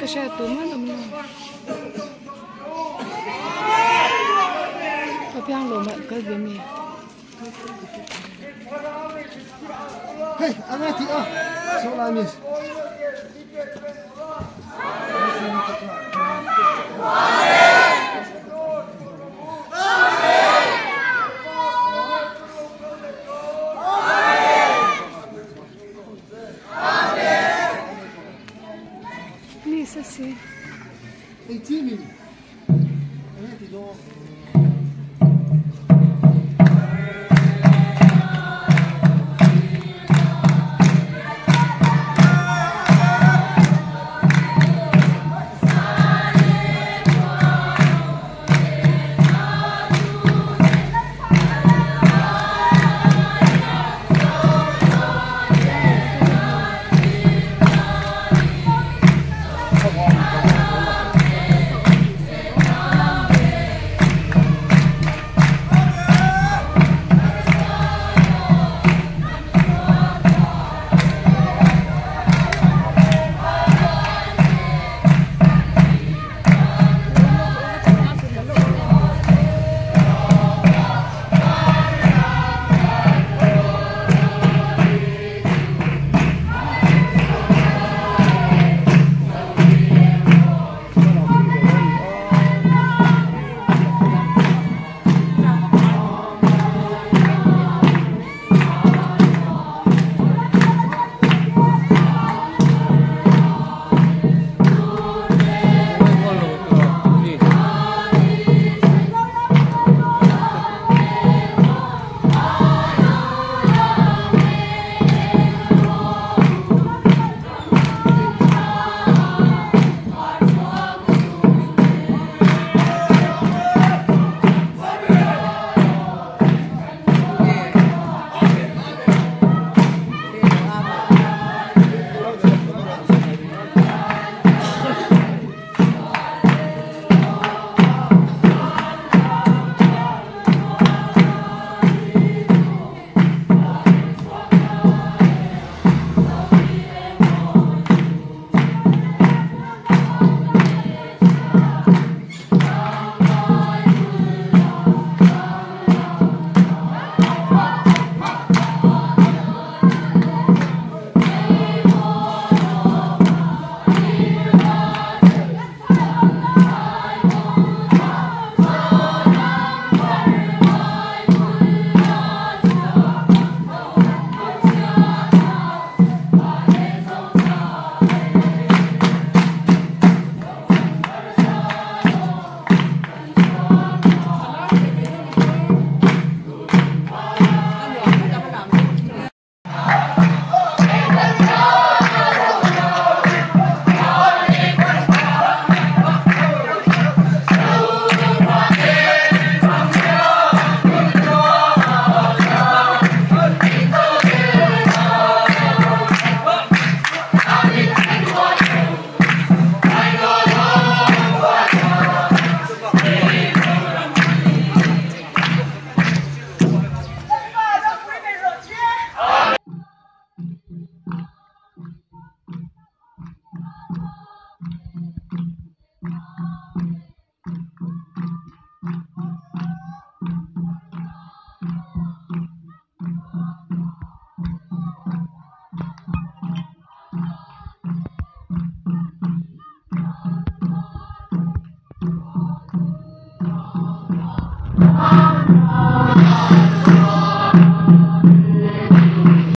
Kasi ito mo alam mo. Tapi ang gami. Hei, amati ah. Sola É assim. Ei, Tim, regarde, dis.